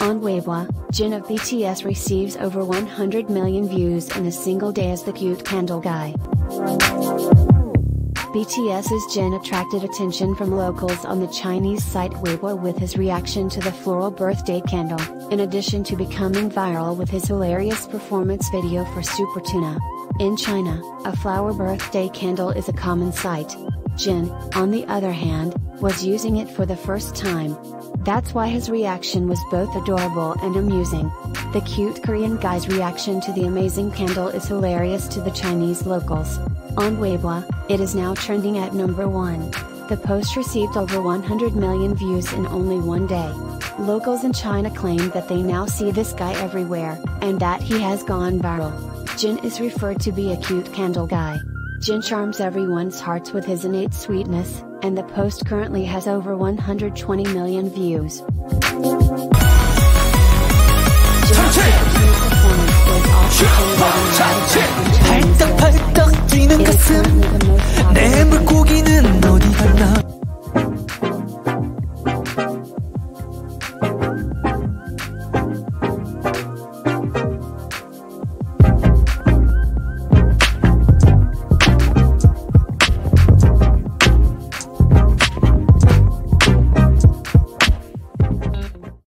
On Weibo, Jin of BTS receives over 100 million views in a single day as the cute candle guy. BTS's Jin attracted attention from locals on the Chinese site Weibo with his reaction to the floral birthday candle, in addition to becoming viral with his hilarious performance video for Super Tuna. In China, a flower birthday candle is a common sight. Jin, on the other hand, was using it for the first time. That's why his reaction was both adorable and amusing. The cute Korean guy's reaction to the amazing candle is hilarious to the Chinese locals. On Weibo, it is now trending at number 1. The post received over 100 million views in only one day. Locals in China claim that they now see this guy everywhere, and that he has gone viral. Jin is referred to be a cute candle guy. Jin charms everyone's hearts with his innate sweetness, and the post currently has over 120 million views.